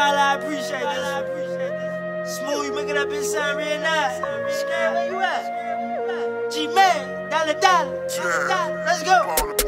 Bala, I appreciate this. Smooth, you making that bitch sound real nice. Scared where you at? G-Man, dollar dollar. Let's go.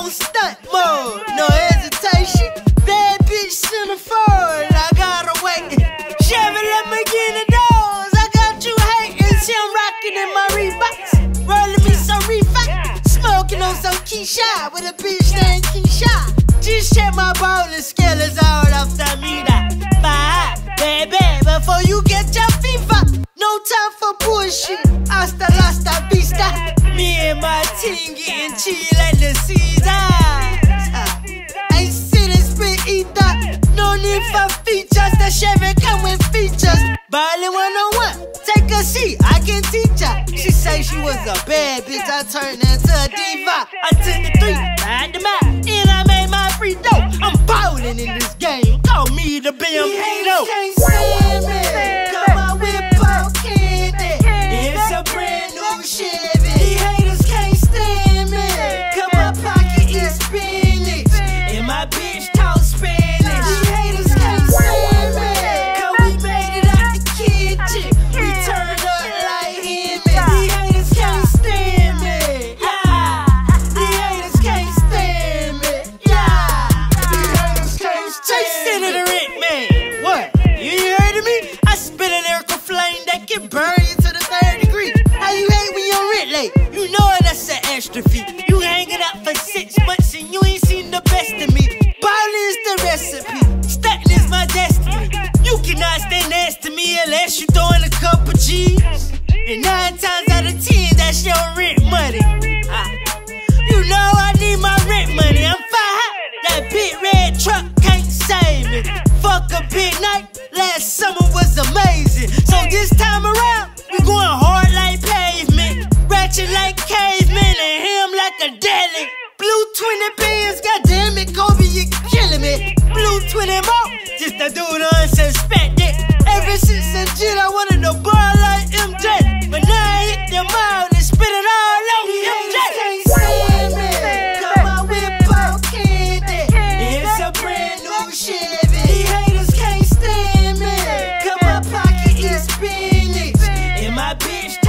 On stunt mode, no hesitation. Bad bitch center forward, I gotta wait. Chevy, let me get the doors. I got you hating, see I'm rocking in my Reeboks. Rolling me some reefer, smoking on some Keisha with a bitch named Keisha. Just check my bowling scale is all off the meter. Bye, baby, before you get your fever. For features. The Chevy come with features. Ballin' 101. Take a seat. I can teach her. She say she was a bad bitch. I turned into a diva. I took the three, ride the map, and I made my free dough. I'm ballin' in this game. Call me the Bambino. Flame that can burn you to the third degree. How you hate when you're rent late? You know that's an extra fee. You hanging out for six months and you ain't seen the best of me. Ballin' is the recipe. Stuntin' is my destiny. You cannot stand next to me unless you throwing a couple G's. And nine times out of ten, that's your rent bitch.